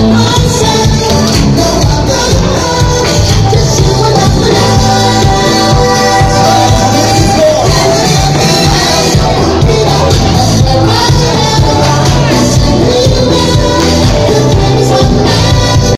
Oh,